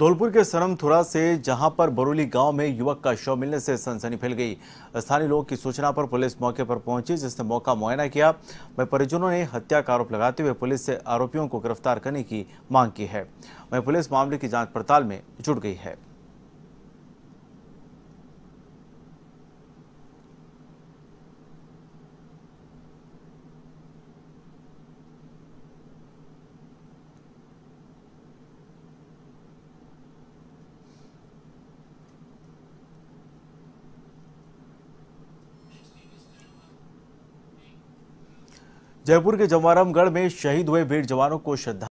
धौलपुर के सरमथुरा से, जहाँ पर बरोली गाँव में युवक का शव मिलने से सनसनी फैल गई। स्थानीय लोगों की सूचना पर पुलिस मौके पर पहुँची, जिसने मौका मुआयना किया। वहीं परिजनों ने हत्या का आरोप लगाते हुए पुलिस से आरोपियों को गिरफ़्तार करने की मांग की है। वहीं पुलिस मामले की जाँच पड़ताल में जुट गई है। जयपुर के जमारामगढ़ में शहीद हुए वीर जवानों को श्रद्धा